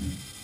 Mm-hmm.